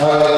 Uh,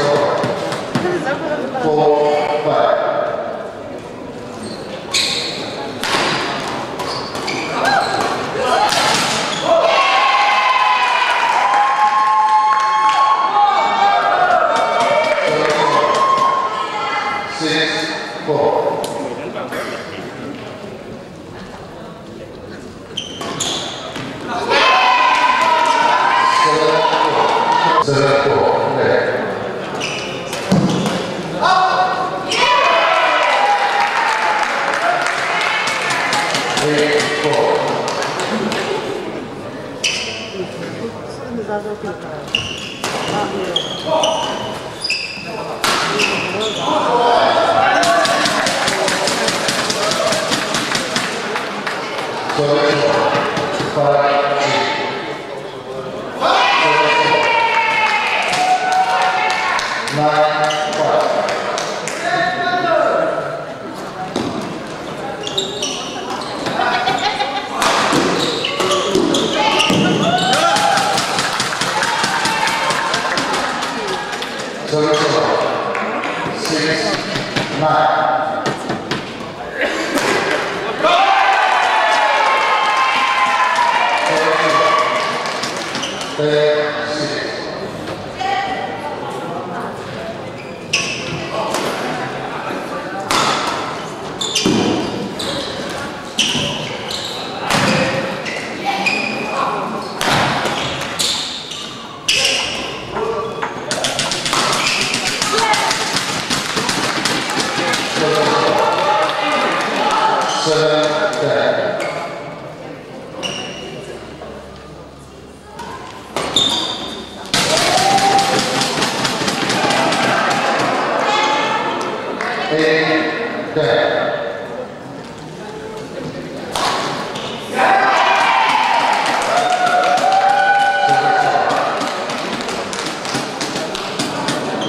Bom, six, nine. Go!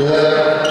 É.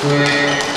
그, 그,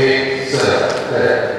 K. Sir.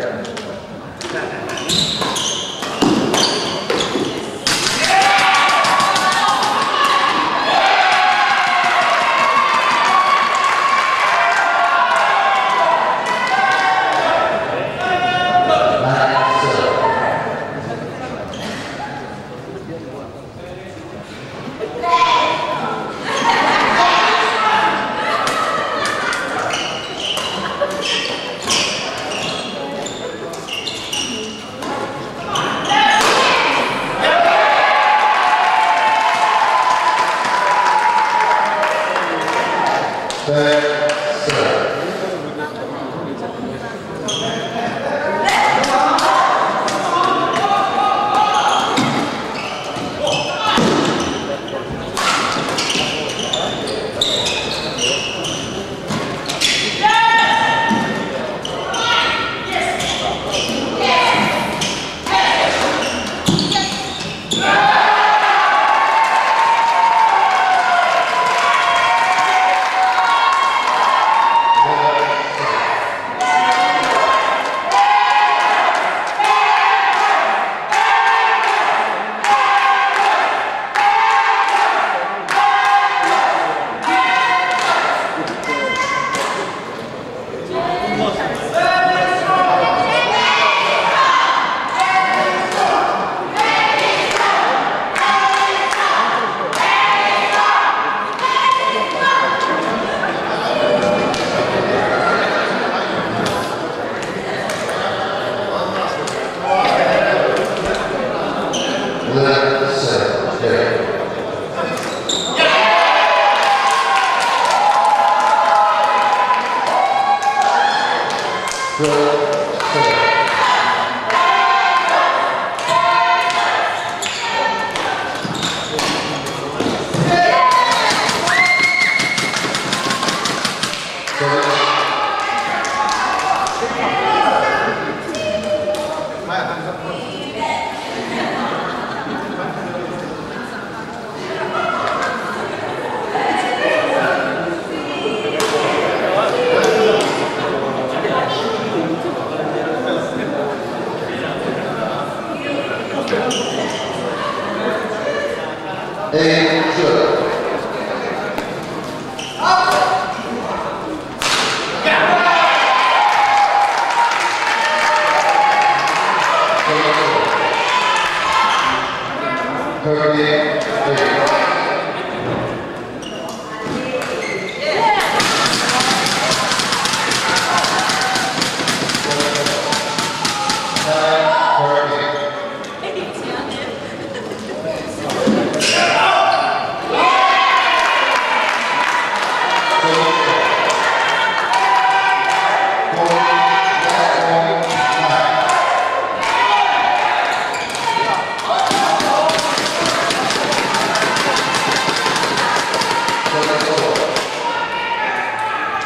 Gracias.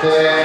Yeah.